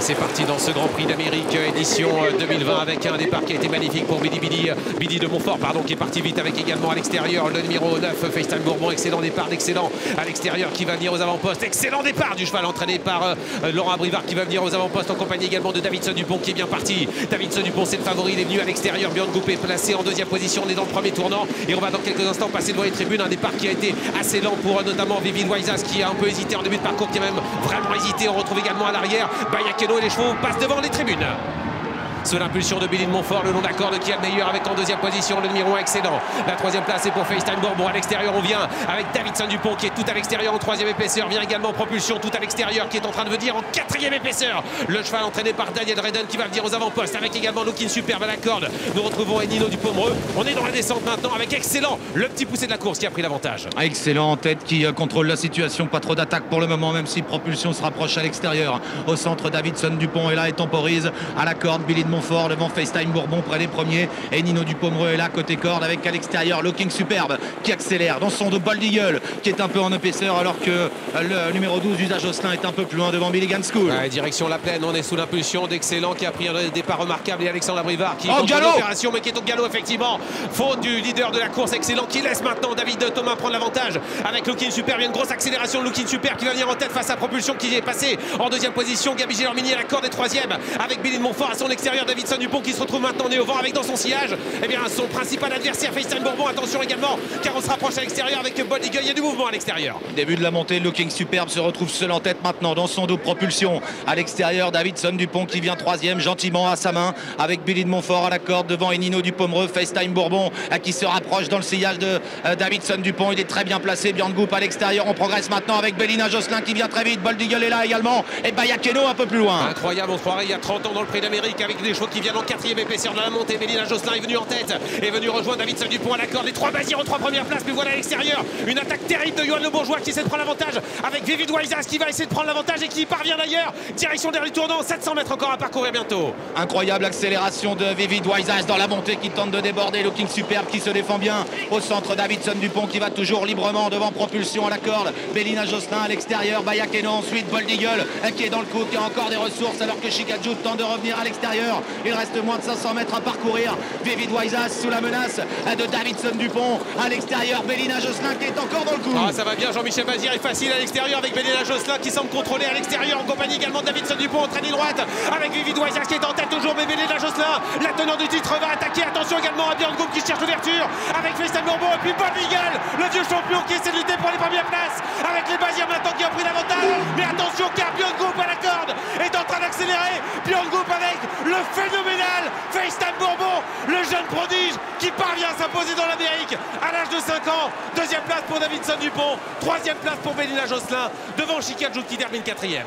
c'est parti dans ce Grand Prix d'Amérique édition 2020 euh, avec un départ qui a été magnifique pour Billy Billy, Billy de Montfort pardon, qui est parti vite avec également à l'extérieur le numéro 9 FaceTime Bourbon, excellent départ d'excellent à l'extérieur qui va venir aux avant-postes, excellent départ du cheval entraîné par euh, Laurent Abrivard qui va venir aux avant-postes en compagnie également de Davidson Dupont qui est bien parti. Davidson Dupont c'est le favori, il est venu à l'extérieur, Björn Goupé placé en deuxième position, on est dans le premier tournant et on va dans quelques instants passer devant les tribunes, un départ qui a été assez lent pour notamment Vivid Waisas qui a un peu hésité en début de parcours, qui a même vraiment hésité, on retrouve également à l'arrière Et les chevaux passent devant les tribunes sous l'impulsion de Billy de Montfort. Le long d'accord a le meilleur avec en deuxième position le numéro 1 excellent. La troisième place est pour FaceTime Bourbon. À l'extérieur, on vient avec Davidson Dupont qui est tout à l'extérieur en troisième épaisseur. Vient également Propulsion tout à l'extérieur qui est en train de venir en quatrième épaisseur. Le cheval entraîné par Daniel Redden qui va venir aux avant-postes avec également Lookin Superbe à la corde. Nous retrouvons Enino Dupomereux. On est dans la descente maintenant avec excellent le petit poussé de la course qui a pris l'avantage. Excellent en tête qui euh, contrôle la situation. Pas trop d'attaque pour le moment, même si Propulsion se rapproche à l'extérieur. Au centre, Davidson Dupont est là et temporise à la corde. Billy de Montfort devant FaceTime Time Bourbon près des premiers. Et Nino Dupomereux est là côté corde avec à l'extérieur Looking Superbe qui accélère dans son dos Bold Eagle qui est un peu en épaisseur alors que le numéro 12 Usage Osselin est un peu plus loin devant Milligan School. direction la plaine, on est sous l'impulsion d'Excellent qui a pris un départ remarquable et Alexandre Abrivard qui oh, est l'opération mais qui est au galop effectivement. Faute du leader de la course Excellent qui laisse maintenant David Thomas prendre l'avantage avec Looking Superbe. Il y a une grosse accélération de Looking Superbe qui va venir en tête face à Propulsion qui est passé en deuxième position. Gabi Gélormini à la corde et troisième avec Billy de Montfort à son extérieur. Davidson Dupont qui se retrouve maintenant au vent avec dans son sillage eh bien, son principal adversaire FaceTime Bourbon. Attention également car on se rapproche à l'extérieur avec Bold Eagle. Il y a du mouvement à l'extérieur. Début de la montée, Looking Superbe se retrouve seul en tête maintenant dans son dos propulsion. À l'extérieur, Davidson Dupont qui vient troisième gentiment à sa main avec Billy de Montfort à la corde devant Enino Dupomereux. FaceTime Bourbon qui se rapproche dans le sillage de euh, Davidson Dupont. Il est très bien placé. Björn Goup à l'extérieur. On progresse maintenant avec Bellina Jocelyn qui vient très vite. Bold Eagle est là également. Et Bayakeno un peu plus loin. Incroyable, on se croirait il y a 30 ans dans le prix d'Amérique avec des chevaux qui viennent en quatrième épaisseur de la montée. Bellina Jocelyn est venu en tête, est venu rejoindre Davidson Dupont à l'accord. Les trois Bazirs aux trois premières places, mais voilà à l'extérieur. Une attaque terrible de Johan Le Bourgeois qui essaie de prendre l'avantage avec Vivid Waisas qui va essayer de prendre l'avantage et qui parvient d'ailleurs. Direction dernier tournant, 700 mètres encore à parcourir bientôt. Incroyable accélération de Vivid Waisas dans la montée qui tente de déborder. Looking Superbe qui se défend bien. Au centre, Davidson Dupont qui va toujours librement devant propulsion à la corde. Bellina Jocelyn à l'extérieur. Bayakeno ensuite. Bold Eagle qui est dans le coup, qui a encore des ressources alors que Chicago tente de revenir à l'extérieur. Il reste moins de 500 mètres à parcourir. Vivid Waisas sous la menace de Davidson Dupont. À l'extérieur, Bélina Josselin qui est encore dans le coup. Ah, ça va bien, Jean-Michel Bazir est facile à l'extérieur avec Bélina Josselin qui semble contrôler à l'extérieur en compagnie également de Davidson Dupont en traînée droite avec Vivid Waisas qui est en tête toujours. Mais Bélina Josselin, la teneur du titre, va attaquer. Attention également à Björn qui cherche l'ouverture avec Festin Bourbon et puis Bob Eagle, le vieux champion qui essaie de pour les premières places avec les Bazirs maintenant qui ont pris l'avantage. Mais attention car Björn à la corde est en train d'accélérer. Björn phénoménal FaceTime Bourbon, le jeune prodige qui parvient à s'imposer dans l'Amérique à l'âge de 5 ans. Deuxième place pour Davidson Dupont, troisième place pour Bélina Josselin, devant Chicago qui termine quatrième.